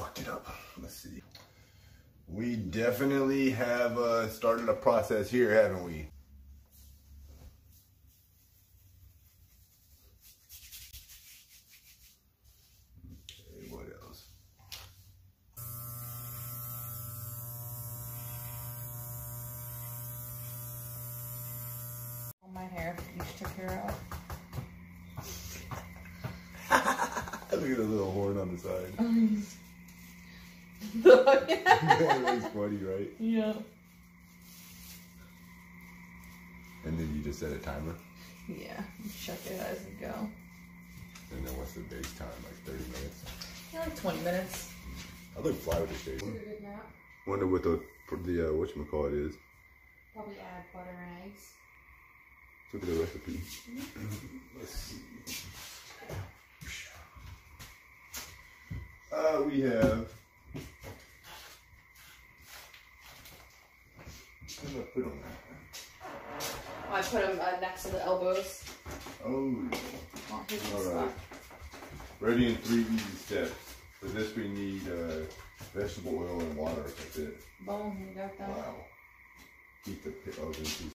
fucked it up. Let's see. We definitely have uh, started a process here, haven't we? Okay, what else? My hair, you took care of. Look at the little horn on the side. yeah. That's funny, right? yeah. And then you just set a timer. Yeah. Check it as you go. And then what's the base time? Like 30 minutes? Yeah, like 20 minutes. I look fly with the shade. Took a good nap. Wonder what the the uh, whatchamacallit is. Probably add butter and eggs. Look at the recipe. Let's see. Uh, we have. What did I put on that? I put them uh, next to the elbows. Oh, Oh, the all right. Ready in three easy steps. For this, we need uh, vegetable oil and water. That's it. Boom, you got that. Wow. Keep the oven too